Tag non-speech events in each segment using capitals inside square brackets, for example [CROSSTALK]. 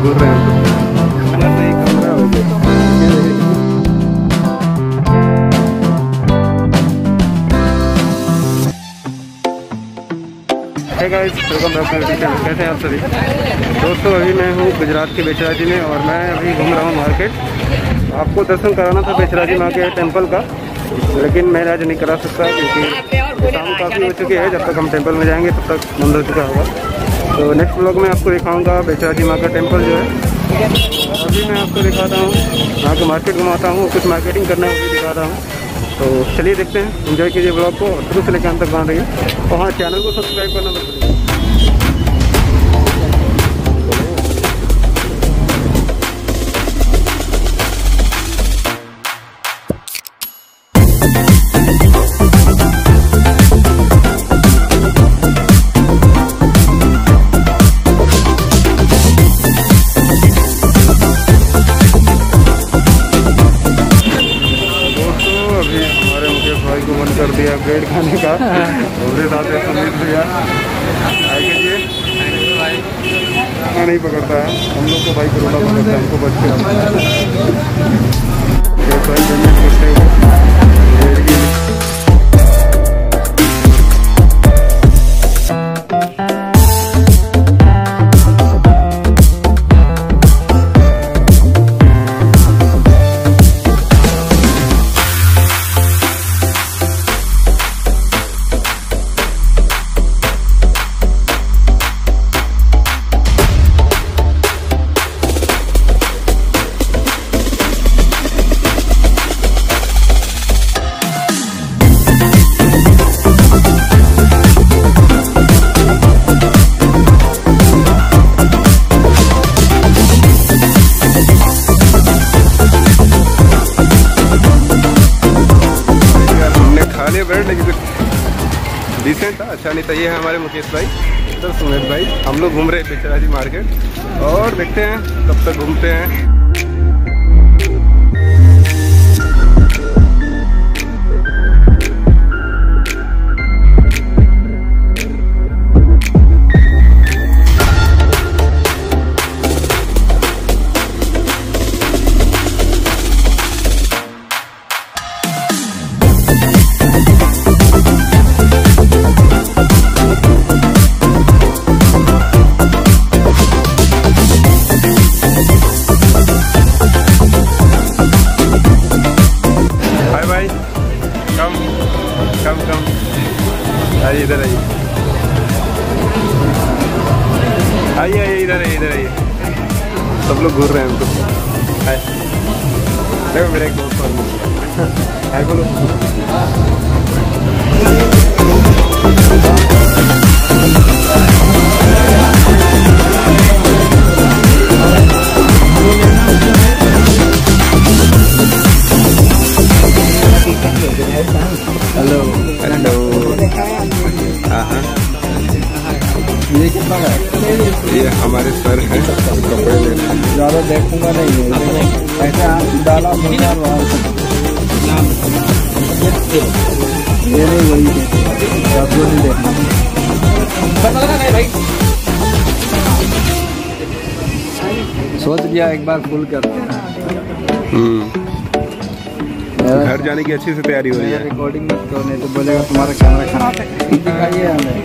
कैसे हैं आप सभी? दोस्तों, अभी मैं हूँ गुजरात के बेचराजी में और मैं अभी घूम रहा हूँ मार्केट। आपको दर्शन कराना था बेचराजी माँ के टेंपल का, लेकिन मैं आज नहीं करा सकता क्योंकि शाम काफ़ी हो चुकी है। जब तक हम टेंपल में जाएँगे, तब तक हो चुका होगा। तो नेक्स्ट ब्लॉग में आपको दिखाऊँगा बेचराजी माँ का टेंपल जो है। अभी मैं आपको दिखाता हूँ, यहाँ के मार्केट घुमाता हूँ, कुछ मार्केटिंग करना है दिखाता हूँ। तो चलिए देखते हैं एंजॉय कीजिए ब्लॉग को और शुरू से लेकर तक बना रही और हाँ चैनल को सब्सक्राइब करना मत भूलिए। नहीं पकड़ता है। हम लोग को भाई करोड़ा पकड़ता है हमको बच के अच्छा नहीं तो ये है हमारे मुकेश भाई, इधर सुमेश भाई। हम लोग घूम रहे हैं पिक्चराजी मार्केट और देखते हैं कब तक घूमते हैं। कम कम कम आइए इधर आइए आइए आइए इधर आइए इधर आइए सब लोग घूर रहे हैं हमको। देखो मेरा एक दोस्त बोलो। हमारे सर हैं। कपड़े ले ज़्यादा देखूँगा नहीं है ऐसे आप डाला ये नहीं वही आपको नहीं देखना। सोच लिया एक बार फुल करते हैं हम्म, घर जाने की अच्छी से तैयारी हो रही है। रिकॉर्डिंग मत करो नहीं तो बोलेगा तुम्हारा कैमरा खराब है। दिखाइए हमें।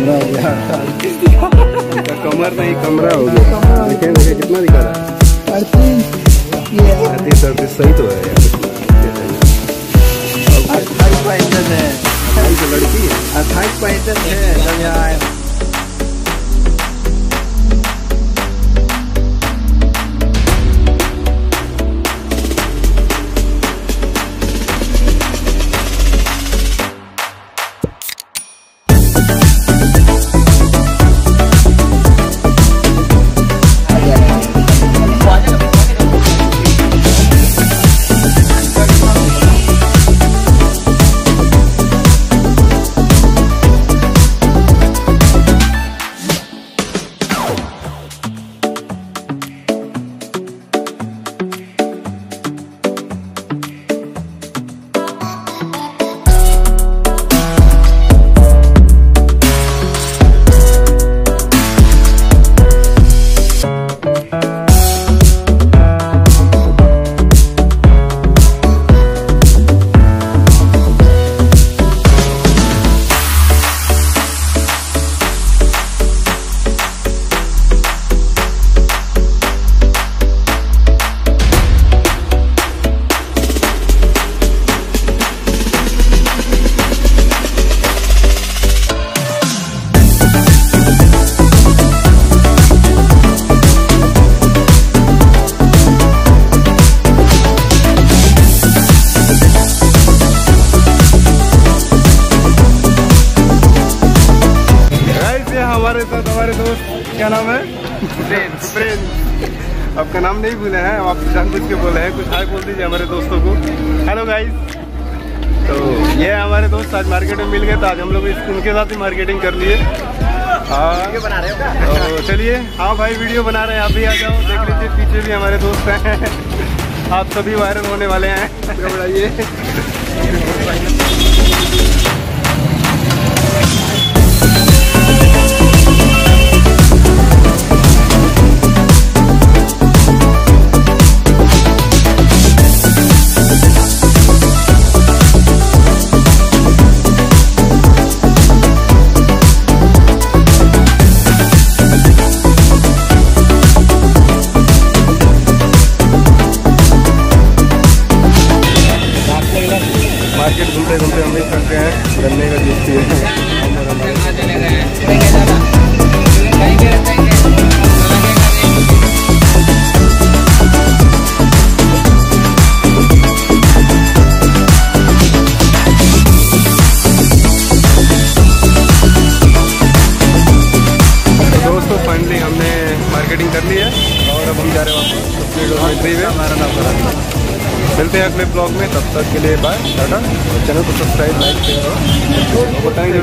कैमरा हो गया कमर नहीं कमरा हो गया। देखें देखें कितना दिखा रहा है। अड़तीस। अड़तीस सही तो है लड़की हाँ। नाम है? प्रिंस आपका नाम नहीं भूले हैं आप जान बुझ के बोले हैं कुछ हाय बोल दीजिए हमारे दोस्तों को। हेलो गाइस तो ये हमारे दोस्त आज मार्केट में मिल गए तो आज हम लोग उनके साथ ही मार्केटिंग कर लिए। बना रहे हो तो चलिए हाँ भाई वीडियो बना रहे हैं आप भी आ जाओ देख लीजिए पीछे भी हमारे दोस्त हैं। आप सभी वायरल होने वाले हैं। बढ़ाइए। [LAUGHS] मार्केटिंग कर ली है। और अब हम जा रहे हैं हमारा नाम करा मिलते हैं अगले ब्लॉग में। तब तक के लिए बाय टाटा। चैनल को सब्सक्राइब लाइक शेयर और बताएँगे